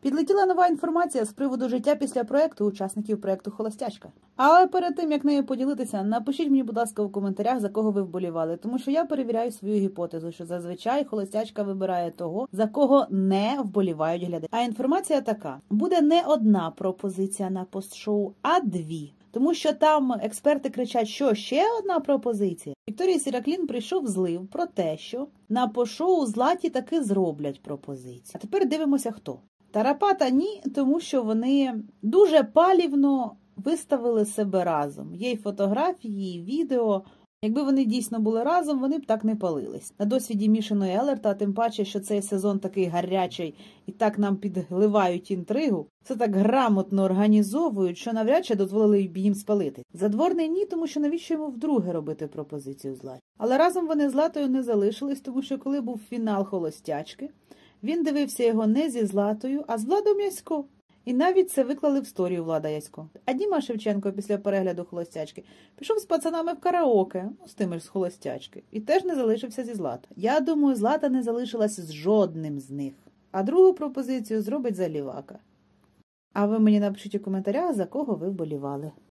Підлетіла нова інформація з приводу життя після проекту учасників проекту Холостячка. Але перед тим як нею поділитися, напишіть мені, будь ласка, у коментарях, за кого ви вболівали, тому що я перевіряю свою гіпотезу, що зазвичай холостячка вибирає того, за кого не вболівають глядачі. А інформація така: буде не одна пропозиція на постшоу, а дві. Тому що там експерти кричать, що ще одна пропозиція. Вікторія Сіраклін прийшов злив про те, що на пошоу златі таки зроблять пропозицію. А тепер дивимося, хто. Тарапата ні, тому що вони дуже палівно виставили себе разом. Є й фотографії, і відео. Якби вони дійсно були разом, вони б так не палились. На досвіді Мішиної Елерта, тим паче, що цей сезон такий гарячий і так нам підгливають інтригу, все так грамотно організовують, що навряд чи дозволили б їм спалити. Задворний ні, тому що навіщо йому вдруге робити пропозицію златі. Але разом вони з Латою не залишились, тому що коли був фінал холостячки, він дивився його не зі Златою, а з Владом Ясько. І навіть це виклали в сторію Влада Ясько. А Діма Шевченко після перегляду холостячки пішов з пацанами в караоке, ну з тими ж з холостячки, і теж не залишився зі Злата. Я думаю, Злата не залишилася з жодним з них. А другу пропозицію зробить Залівака. А ви мені напишіть у коментарях, за кого ви вболівали.